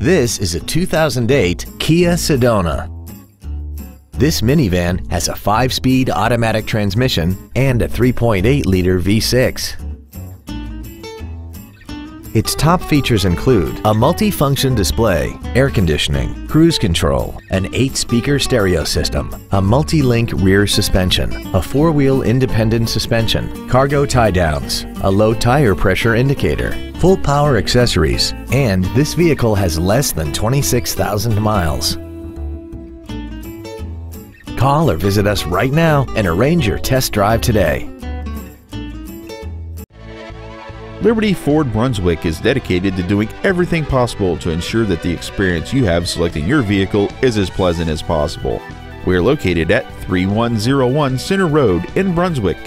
This is a 2008 Kia Sedona. This minivan has a 5-speed automatic transmission and a 3.8-liter V6. Its top features include a multi-function display, air conditioning, cruise control, an 8-speaker stereo system, a multi-link rear suspension, a 4-wheel independent suspension, cargo tie-downs, a low tire pressure indicator, full power accessories, and this vehicle has less than 26,000 miles. Call or visit us right now and arrange your test drive today. Liberty Ford Brunswick is dedicated to doing everything possible to ensure that the experience you have selecting your vehicle is as pleasant as possible. We are located at 3101 Center Road in Brunswick.